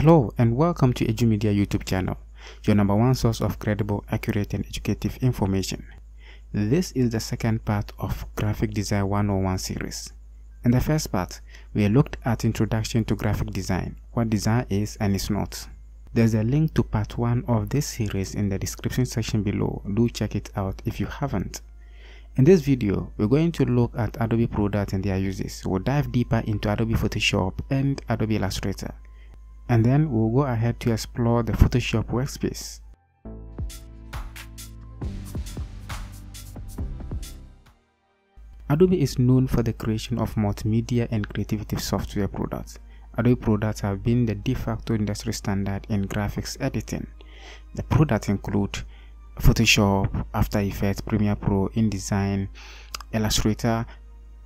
Hello and welcome to Edumedia YouTube channel, your number one source of credible, accurate and educative information. This is the second part of Graphic Design 101 series. In the first part, we looked at Introduction to Graphic Design, what design is and is not. There's a link to part 1 of this series in the description section below, do check it out if you haven't. In this video, we're going to look at Adobe products and their uses. We'll dive deeper into Adobe Photoshop and Adobe Illustrator and then we'll go ahead to explore the Photoshop workspace. Adobe is known for the creation of multimedia and creativity software products. Adobe products have been the de facto industry standard in graphics editing. The products include Photoshop, After Effects, Premiere Pro, InDesign, Illustrator,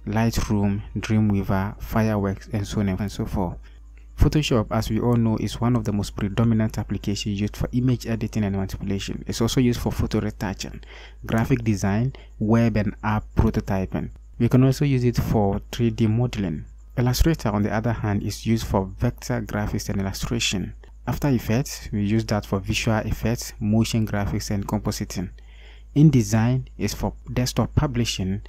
Lightroom, Dreamweaver, Fireworks, and so on and so forth. Photoshop, as we all know, is one of the most predominant applications used for image editing and manipulation. It's also used for photo retouching, graphic design, web and app prototyping. We can also use it for 3D modeling. Illustrator, on the other hand, is used for vector graphics and illustration. After Effects, we use that for visual effects, motion graphics, and compositing. InDesign is for desktop publishing,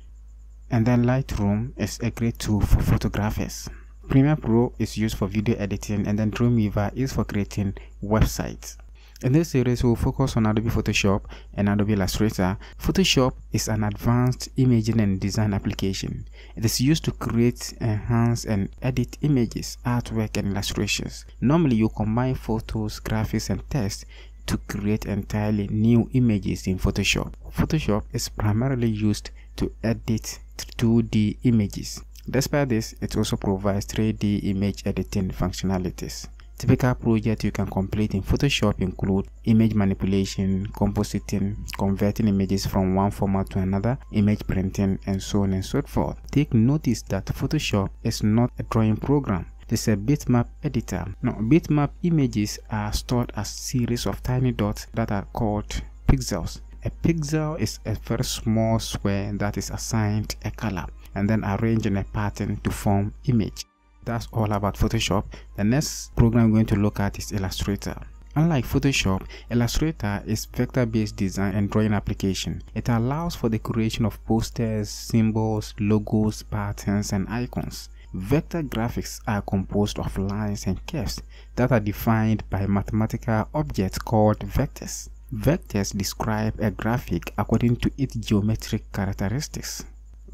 and then Lightroom is a great tool for photographers. Premiere Pro is used for video editing and then Dreamweaver is for creating websites. In this series, we'll focus on Adobe Photoshop and Adobe Illustrator. Photoshop is an advanced imaging and design application. It is used to create, enhance, and edit images, artwork, and illustrations. Normally, you combine photos, graphics, and text to create entirely new images in Photoshop. Photoshop is primarily used to edit 2D images. Despite this, it also provides 3D image editing functionalities. Typical projects you can complete in Photoshop include image manipulation, compositing, converting images from one format to another, image printing, and so on and so forth. Take notice that Photoshop is not a drawing program. It is a bitmap editor. Now, bitmap images are stored as series of tiny dots that are called pixels. A pixel is a very small square that is assigned a color and then arrange in a pattern to form image. That's all about Photoshop. The next program we're going to look at is Illustrator. Unlike Photoshop, Illustrator is vector-based design and drawing application. It allows for the creation of posters, symbols, logos, patterns, and icons. Vector graphics are composed of lines and curves that are defined by mathematical objects called vectors. Vectors describe a graphic according to its geometric characteristics.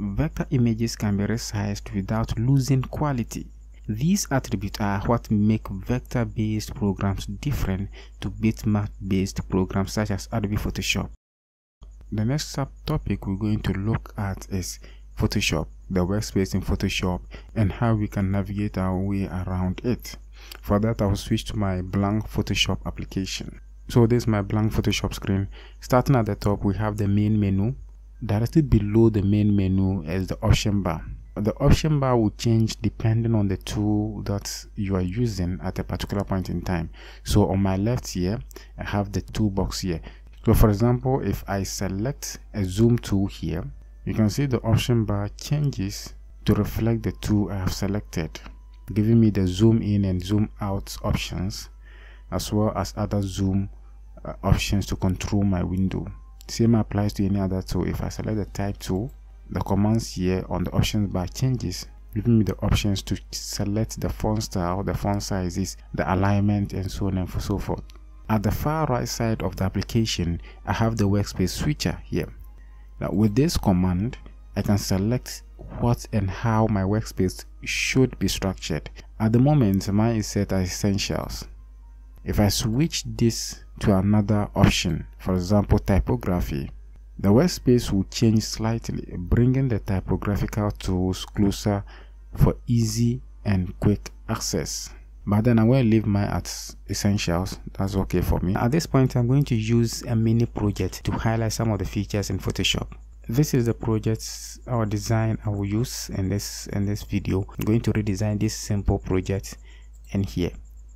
Vector images can be resized without losing quality. These attributes are what make vector-based programs different to bitmap-based programs such as Adobe Photoshop. The next subtopic we're going to look at is Photoshop, the workspace in Photoshop, and how we can navigate our way around it. For that, I will switch to my blank Photoshop application. So this is my blank Photoshop screen. Starting at the top, we have the main menu. Directly below the main menu is the option bar. The option bar will change depending on the tool that you are using at a particular point in time. So on my left here, I have the toolbox here. So for example, if I select a zoom tool here, you can see the option bar changes to reflect the tool I have selected, giving me the zoom in and zoom out options, as well as other zoom uh, options to control my window. Same applies to any other tool. If I select the type tool, the commands here on the options bar changes, giving me the options to select the font style, the font sizes, the alignment, and so on and so forth. At the far right side of the application, I have the workspace switcher here. Now with this command, I can select what and how my workspace should be structured. At the moment, mine is set as essentials. If I switch this to another option, for example typography, the workspace will change slightly, bringing the typographical tools closer for easy and quick access. But then I will leave my at essentials, that's okay for me. At this point, I'm going to use a mini project to highlight some of the features in Photoshop. This is the project or design I will use in this in this video. I'm going to redesign this simple project in here.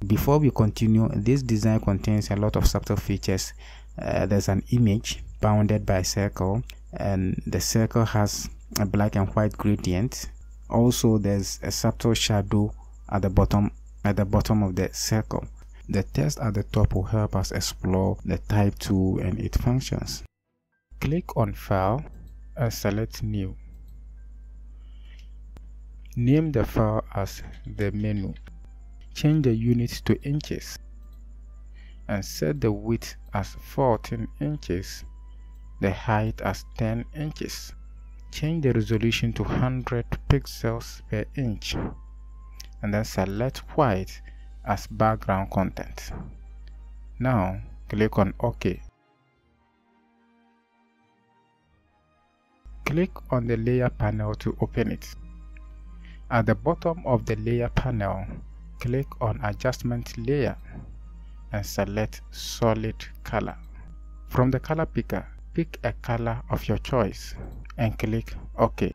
Before we continue, this design contains a lot of subtle features. Uh, there's an image bounded by a circle and the circle has a black and white gradient. Also, there's a subtle shadow at the bottom at the bottom of the circle The text at the top will help us explore the type tool and its functions. Click on File and select New. Name the file as the menu. Change the units to inches and set the width as 14 inches, the height as 10 inches. Change the resolution to 100 pixels per inch and then select white as background content. Now click on OK. Click on the layer panel to open it. At the bottom of the layer panel, click on adjustment layer and select solid color. From the color picker, pick a color of your choice and click OK.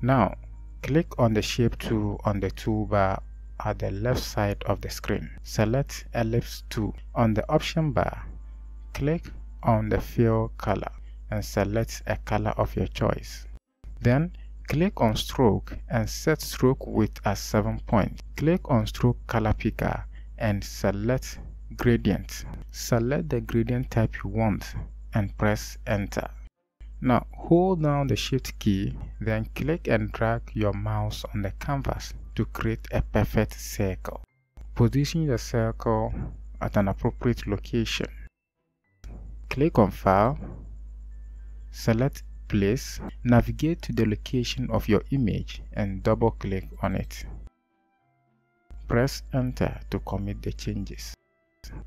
Now, click on the shape tool on the toolbar at the left side of the screen. Select ellipse tool. On the option bar, click on the fill color and select a color of your choice. Then Click on stroke and set stroke width as 7 points. Click on stroke color picker and select gradient. Select the gradient type you want and press enter. Now hold down the shift key then click and drag your mouse on the canvas to create a perfect circle. Position the circle at an appropriate location. Click on file, select place, navigate to the location of your image and double click on it. Press enter to commit the changes.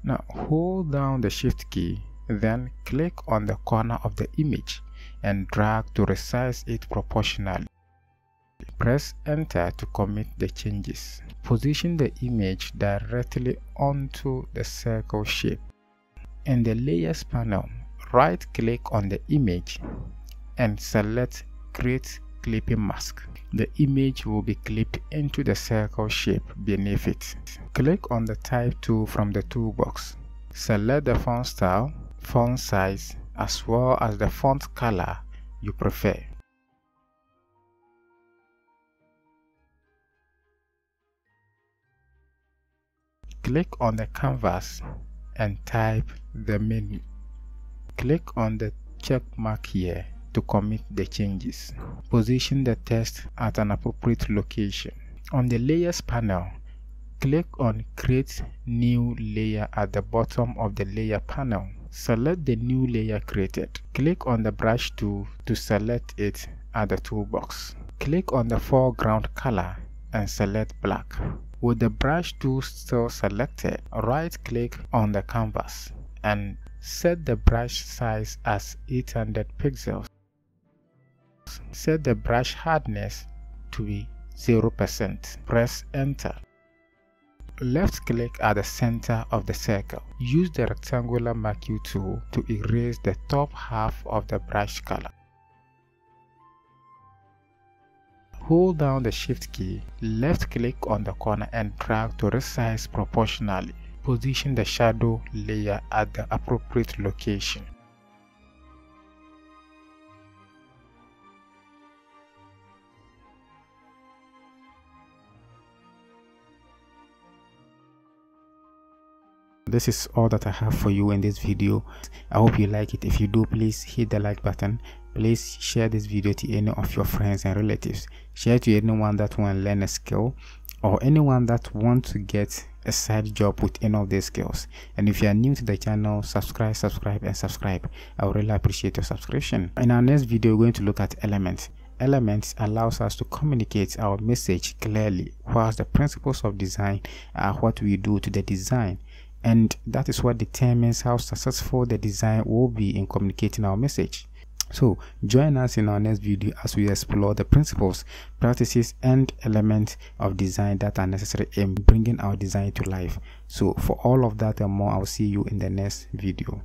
Now hold down the shift key, then click on the corner of the image and drag to resize it proportionally. Press enter to commit the changes. Position the image directly onto the circle shape. In the layers panel, right click on the image and select create clipping mask. The image will be clipped into the circle shape beneath it. Click on the type tool from the toolbox. Select the font style, font size, as well as the font color you prefer. Click on the canvas and type the menu. Click on the check mark here to commit the changes. Position the text at an appropriate location. On the Layers panel, click on Create New Layer at the bottom of the Layer panel. Select the new layer created. Click on the Brush tool to select it at the toolbox. Click on the foreground color and select black. With the brush tool still selected, right-click on the canvas and set the brush size as 800 pixels set the brush hardness to be 0%. Press enter. Left click at the center of the circle. Use the rectangular marquee tool to erase the top half of the brush color. Hold down the shift key, left click on the corner and drag to resize proportionally. Position the shadow layer at the appropriate location. This is all that i have for you in this video. I hope you like it. If you do please hit the like button. Please share this video to any of your friends and relatives. Share to anyone that want to learn a skill or anyone that want to get a side job with any of these skills. And if you are new to the channel subscribe subscribe and subscribe. I would really appreciate your subscription. In our next video we're going to look at elements. Elements allows us to communicate our message clearly whilst the principles of design are what we do to the design and that is what determines how successful the design will be in communicating our message. So join us in our next video as we explore the principles practices and elements of design that are necessary in bringing our design to life. So for all of that and more i'll see you in the next video